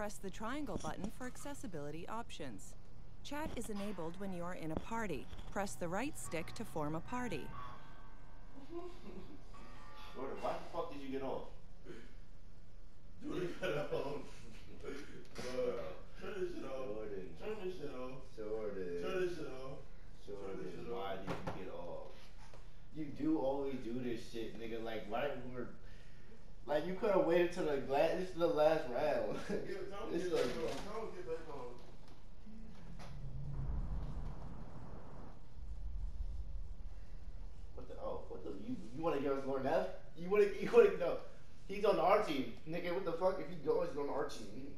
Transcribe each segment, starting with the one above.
Press the triangle button for accessibility options. Chat is enabled when you are in a party. Press the right stick to form a party. Jordan, why the fuck did you get off? Jordan got off. Turn this shit off. Jordan. Turn this shit off. Jordan. Turn this shit off. Jordan, shit why did you get off? You do always do this shit, nigga. Like, right when we're. Like, you could have waited till the glass. This is the last round. Get, tell him this is back a- on. Tell him get back on. What the? Oh, what the? You you want to give us more Nev? You want to? You want to? No. He's on our team, nigga. What the fuck? If he goes, he's on our team.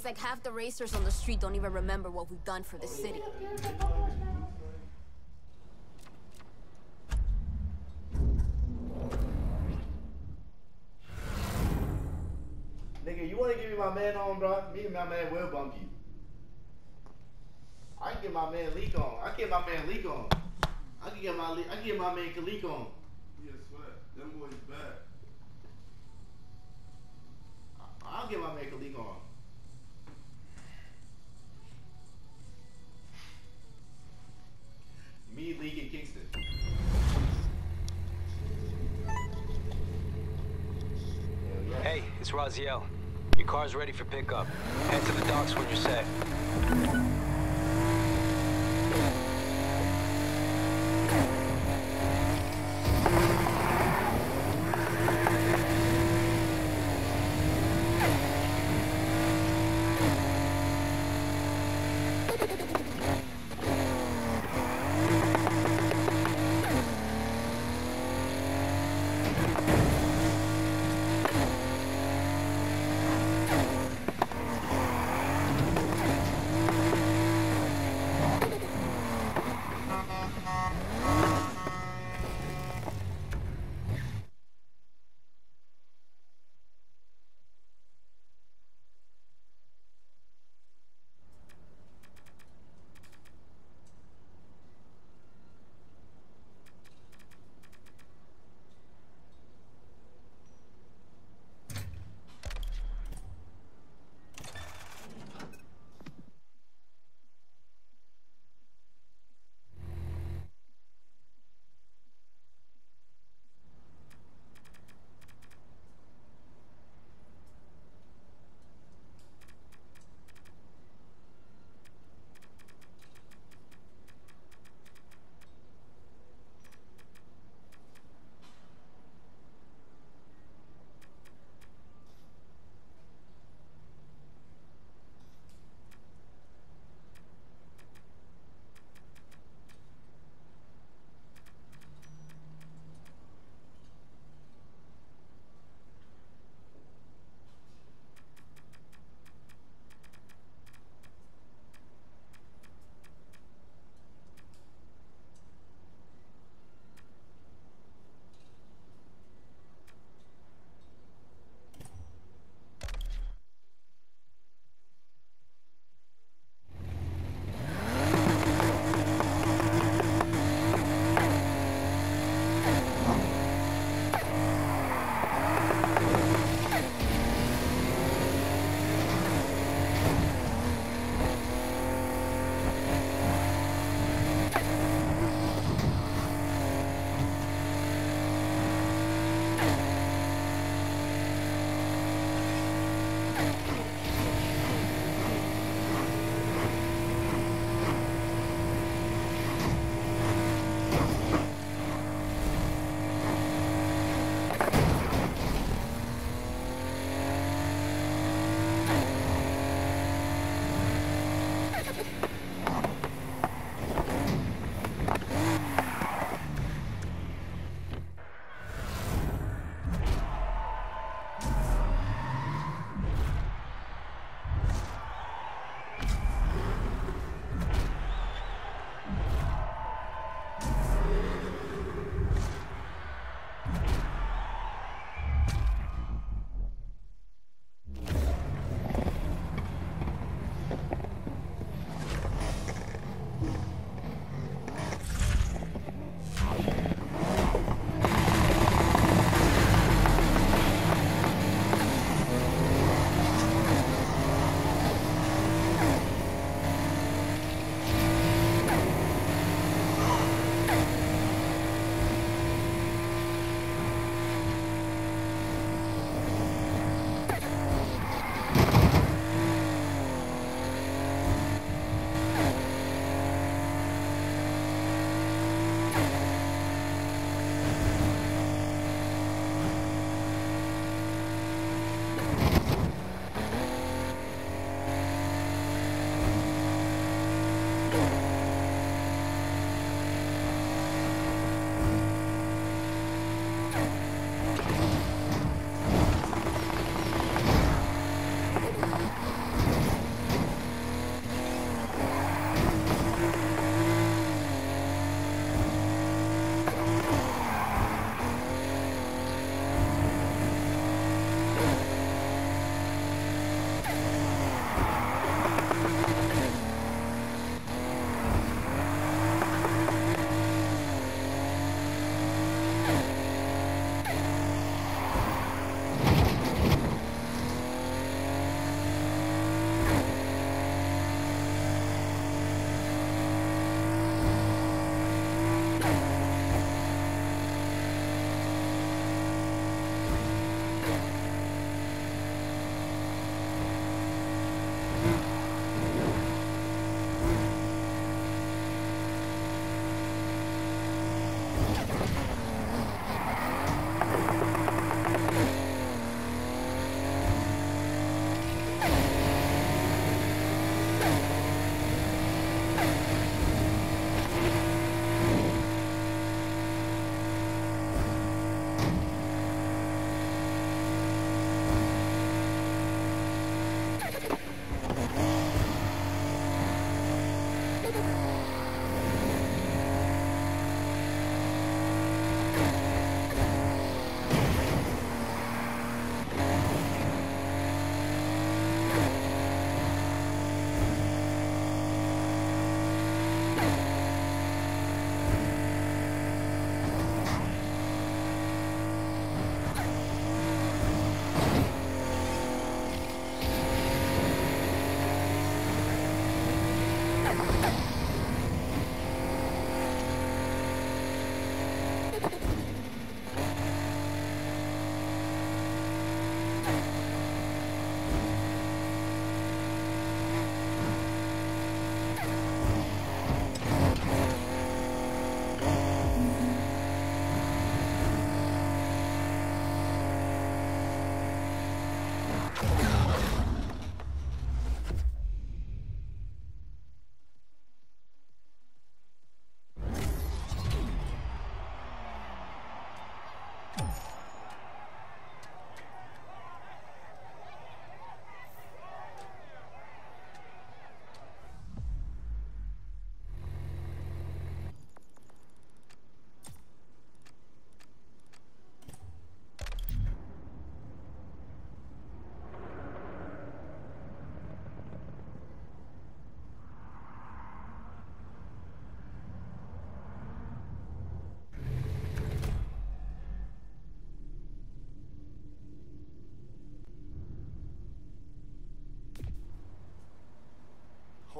It's like half the racers on the street don't even remember what we've done for the city. Nigga, you want to give me my man on, bro? Me and my man will bump you. I can get my man Leak on. I can get my man Leak on. I can get my Le- I can get my man Kalik on. Yeah, sweat. Them boys bad. I- I'll get my man Kalik on. Me, Leak, and Kingston. Hey, it's Raziel. Your car's ready for pickup. Head to the docks when you're set.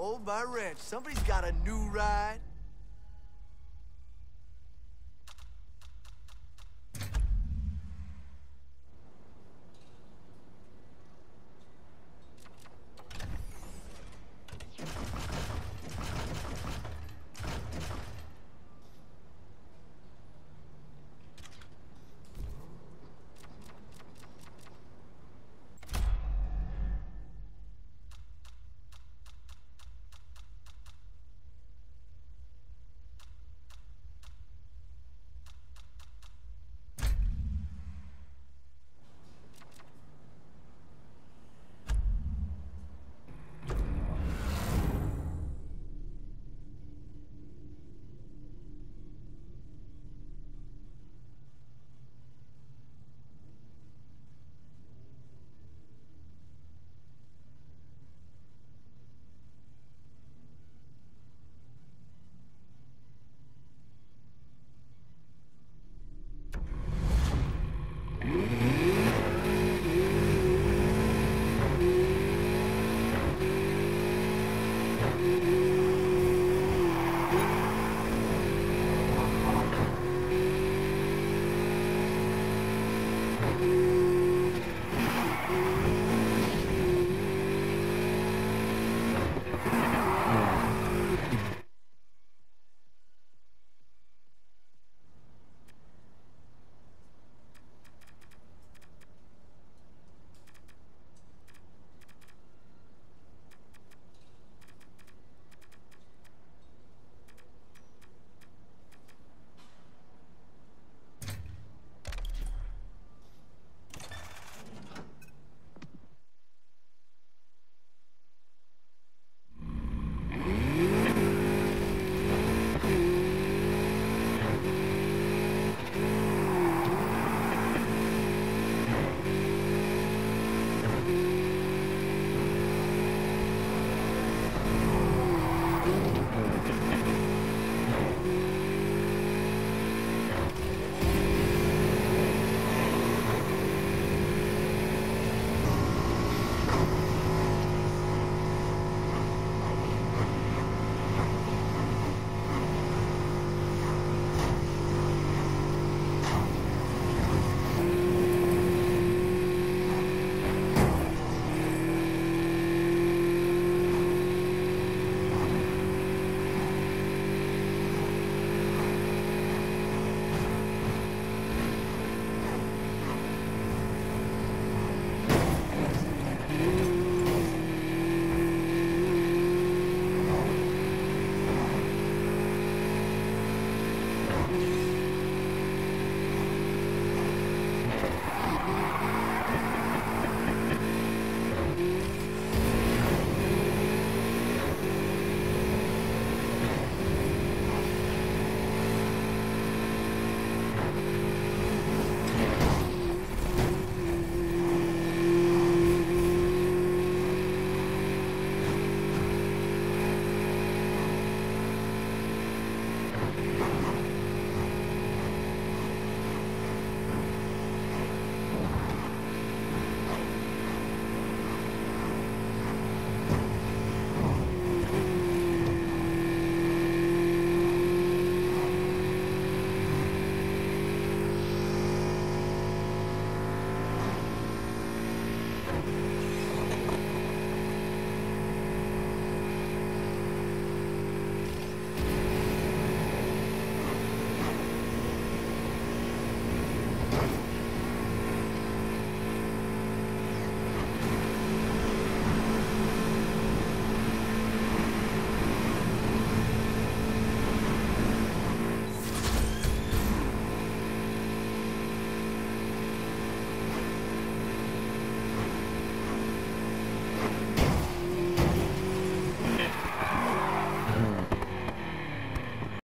Hold my wrench. Somebody's got a new ride.